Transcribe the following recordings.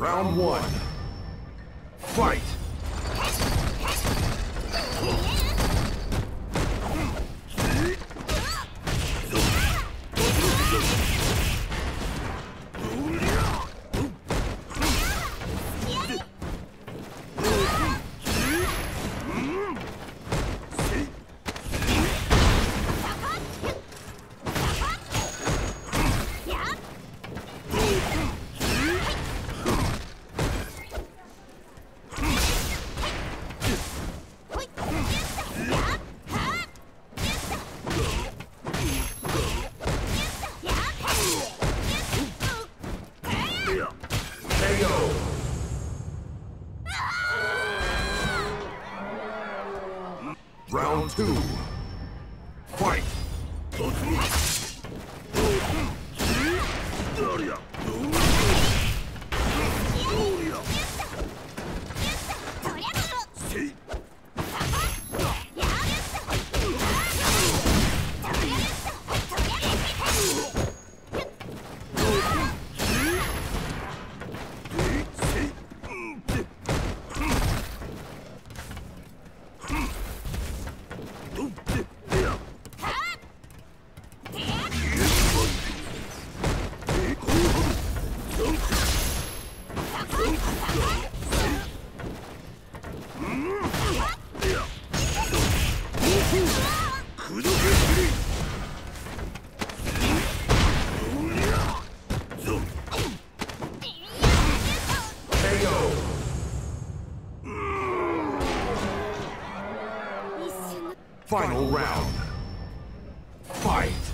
Round one. Fight! Round two. Fight! Final round. Fight!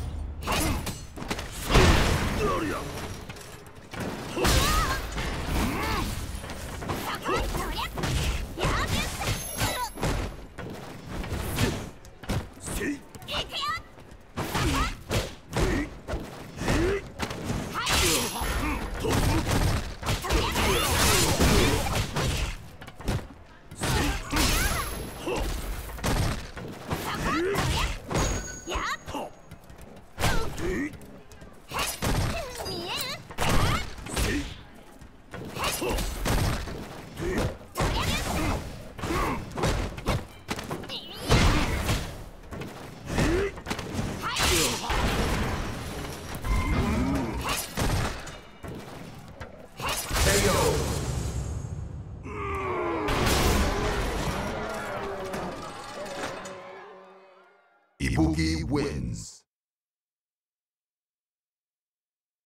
Ibuki wins.